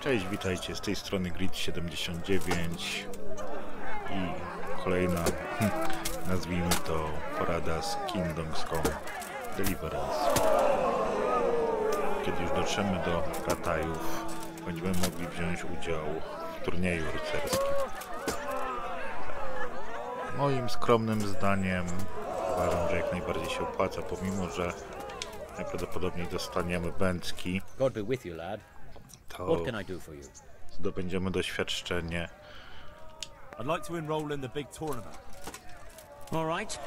Cześć, witajcie, z tej strony Grid79 i kolejna, hm, nazwijmy to porada z Kingdoms Deliverance. Kiedy już dotrzemy do Katajów, będziemy mogli wziąć udział w turnieju rycerskim. Moim skromnym zdaniem uważam, że jak najbardziej się opłaca, pomimo że najprawdopodobniej dostaniemy bęcki, God be with you, lad. To What can I do for you? zdobędziemy doświadczenie I'd like to enroll in the big tournament. All right.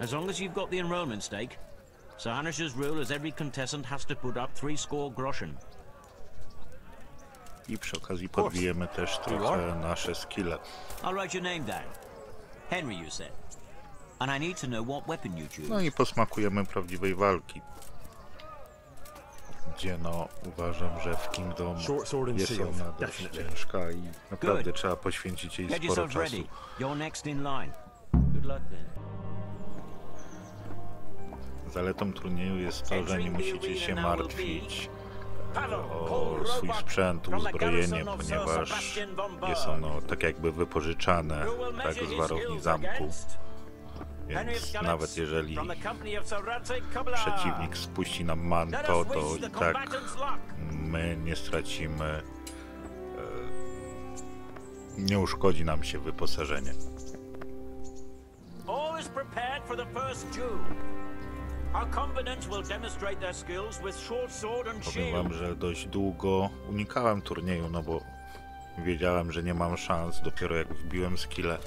As long as you've got the enrollment stake, Sir Hanish's rule is every contestant has to put up three score groschen. i przy okazji podbijemy też trochę nasze skille. I'll write your name down. Henry, you said. And I need to know what weapon you choose. No i posmakujemy prawdziwej walki. Gdzie no uważam, że w Kingdom jest ona dość ciężka i naprawdę trzeba poświęcić jej sporo czasu. Zaletą turnieju jest to, że nie musicie się martwić o swój sprzęt, uzbrojenie, ponieważ jest ono tak jakby wypożyczane tak z warowni zamku. Więc nawet jeżeli przeciwnik spuści nam manto, to i tak my nie stracimy, e, nie uszkodzi nam się wyposażenie. All is prepared for the first Powiem wam, że dość długo unikałem turnieju, no bo wiedziałem, że nie mam szans, dopiero jak wbiłem skille.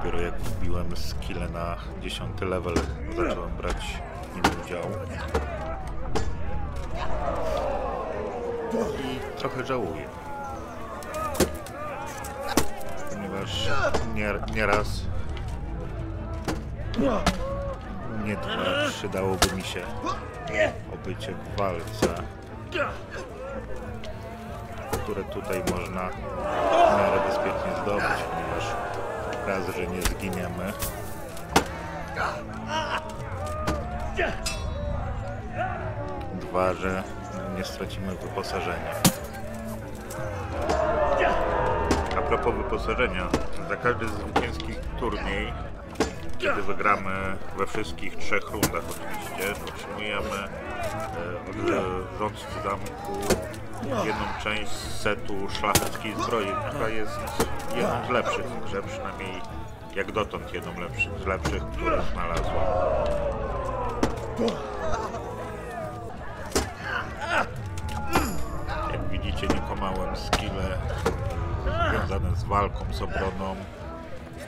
Dopiero jak wbiłem skille na 10 level, zacząłem brać w nim udział. I trochę żałuję. Ponieważ nie, nieraz nie przydałoby mi się obycie w walce, które tutaj można w miarę bezpiecznie zdobyć, ponieważ raz, że nie zginiemy, dwa, że nie stracimy wyposażenia. A propos wyposażenia, za każdy zwycięski turniej, kiedy wygramy we wszystkich trzech rundach oczywiście, otrzymujemy e, od e, rządcy zamku jedną część setu szlacheckiej zbroi, która jest jedną z lepszych w przynajmniej jak dotąd jedną lepszy, z lepszych, które znalazłem. Jak widzicie, nie komałem skille związane z walką, z obroną.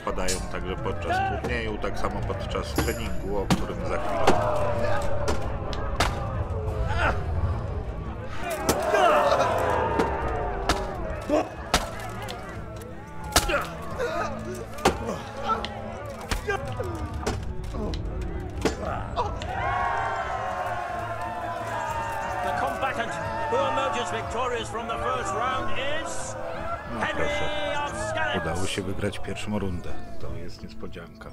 Wpadają także podczas turnieju, tak samo podczas treningu, o którym za chwilę. Udało się wygrać pierwszą rundę. To jest niespodzianka.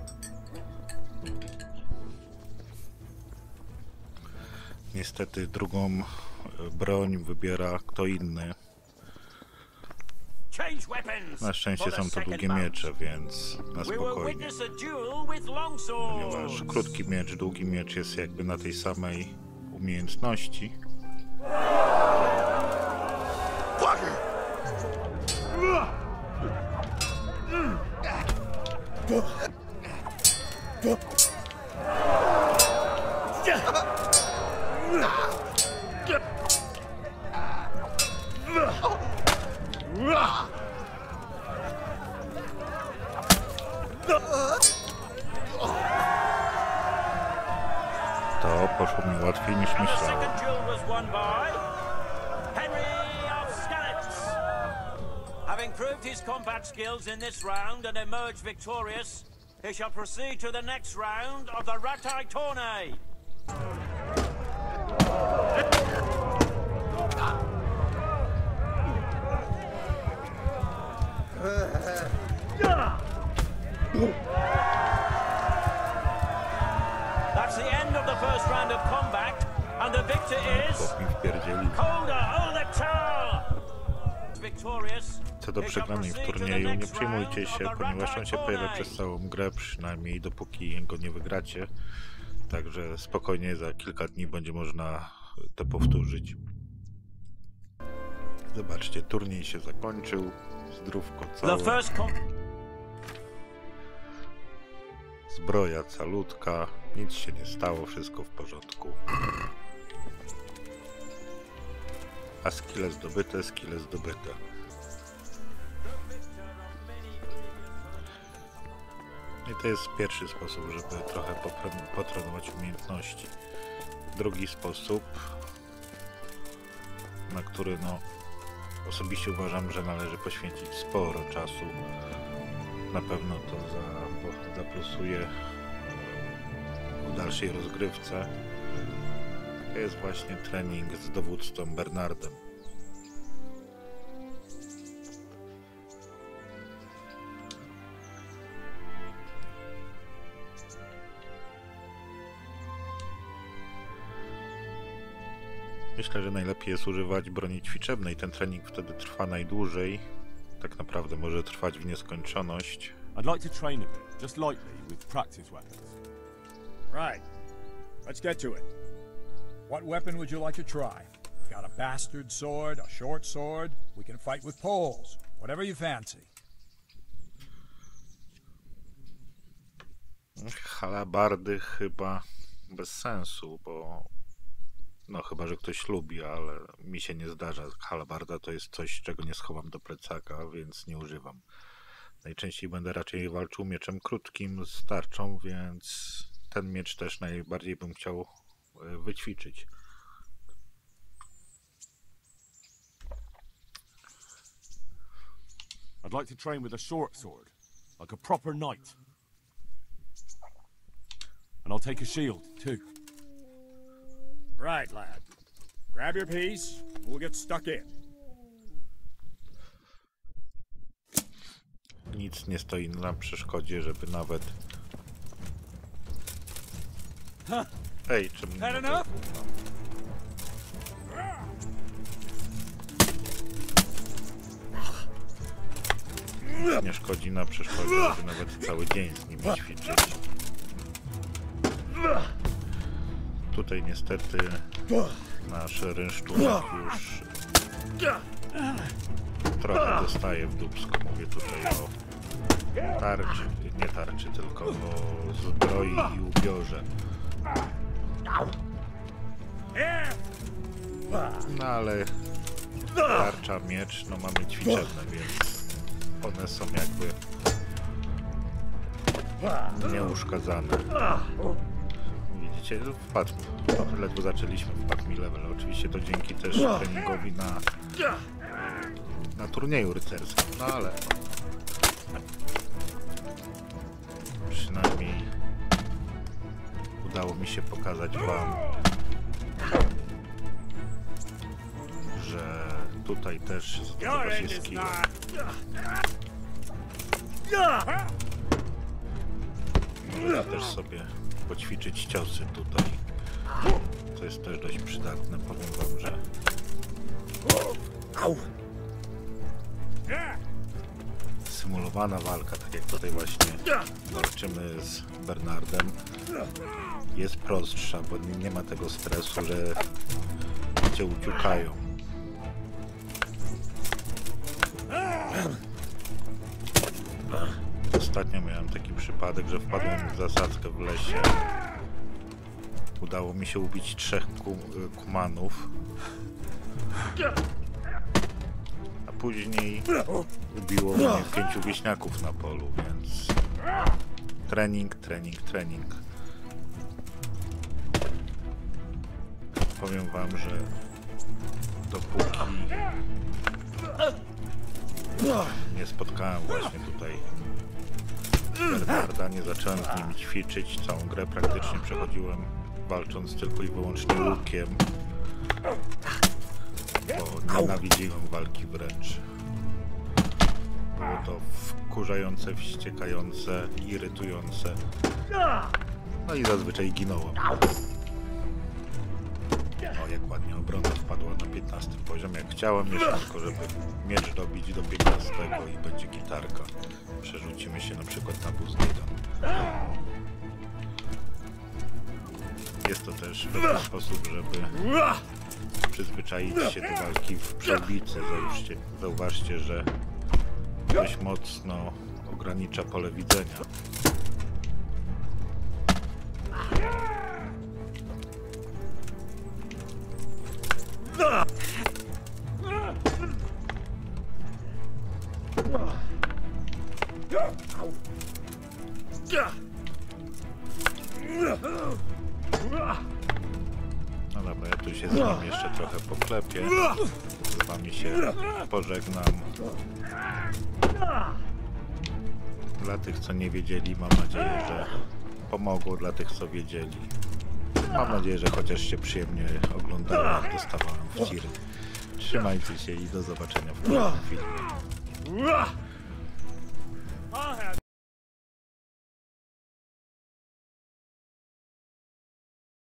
Niestety drugą e, broń wybiera kto inny. Na szczęście są to długie miecze, więc na spokojnie. Ponieważ krótki miecz, długi miecz jest jakby na tej samej umiejętności. To poszło mi łatwiej niż And the his combat skills in this round and emerge victorious, he shall proceed to the next round of the Ratai Tournay. That's the end of the first round of combat, and the victor is... Koda! Turnieju, nie next przejmujcie round się, of the ponieważ on się pojawia przez całą grę, przynajmniej dopóki go nie wygracie. Także spokojnie za kilka dni będzie można to powtórzyć. Zobaczcie, turniej się zakończył. Zdrówko całe, zbroja calutka, nic się nie stało, wszystko w porządku. A skille zdobyte, skille zdobyte. I to jest pierwszy sposób, żeby trochę potrenować umiejętności. Drugi sposób, na który no osobiście uważam, że należy poświęcić sporo czasu. Na pewno to za, zaplusuje w dalszej rozgrywce. To jest właśnie trening z dowódcą Bernardem. Myślę, że najlepiej jest używać broni ćwiczebnej. Ten trening wtedy trwa najdłużej. Tak naprawdę może trwać w nieskończoność. I'd like to train a bit, just lightly, with practice weapons. Right. Let's get to it. What weapon would you like to try? Got a bastard sword, a short sword. We can fight with poles. Whatever you fancy. Halabardy chyba bez sensu, bo no chyba, że ktoś lubi, ale mi się nie zdarza. Halabarda to jest coś, czego nie schowam do plecaka, więc nie używam. Najczęściej będę raczej walczył mieczem krótkim z tarczą, więc ten miecz też najbardziej bym chciał e, wyćwiczyć. I'd like to train with a short sword, like a proper knight. And I'll take a shield, too. Right, lad. Grab your piece. We'll get stuck in. Nic nie stoi na przeszkodzie, żeby nawet... Ej, enough? Nie szkodzi na przeszkodzie, żeby nawet cały dzień z nimi ćwiczyć. Tutaj niestety nasz rynsztunek już trochę dostaje w dubsko. Mówię tutaj o tarczy, nie tarczy, tylko o zbroi i ubiorze. No ale tarcza, miecz, no mamy ćwiczebne, więc one są jakby nieuszkadzane. Widzicie, wpadł, ledwo zaczęliśmy, wpadł mi level. Oczywiście to dzięki też treningowi na, na turnieju rycerskim, no ale przynajmniej udało mi się pokazać wam, że tutaj też zdobywa się skill. Możecie też sobie poćwiczyć ciosy tutaj. To jest też dość przydatne, powiem wam, że symulowana walka, tak jak tutaj właśnie walczymy z Bernardem, jest prostsza, bo nie ma tego stresu, że cię uciukają. Przypadek, że wpadłem w zasadzkę w lesie. Udało mi się ubić trzech kum kumanów. A później ubiło mnie pięciu wieśniaków na polu, więc trening, trening, trening. Powiem wam, że dopóki nie spotkałem właśnie tutaj Bernarda, nie zacząłem z nim ćwiczyć, całą grę praktycznie przechodziłem walcząc tylko i wyłącznie łukiem, bo nienawidziłem walki wręcz. Było to wkurzające, wściekające, irytujące. No i zazwyczaj ginąłem. Jak ładnie obrona wpadła na 15 poziom. Jak chciałem jeszcze tylko, żeby miecz dobić do 15 i będzie gitarka. Przerzucimy się na przykład na Buzdyda. Jest to też sposób, żeby przyzwyczaić się do walki w przebicy. Zauważcie, zauważcie, że dość mocno ogranicza pole widzenia. No dobra, ja tu się z wami jeszcze trochę poklepię. Z wami się pożegnam. Dla tych, co nie wiedzieli, mam nadzieję, że pomogło dla tych, co wiedzieli. Mam nadzieję, że chociaż się przyjemnie oglądało, jak dostawałem w tiry. Trzymajcie się i do zobaczenia w kolejnym filmie.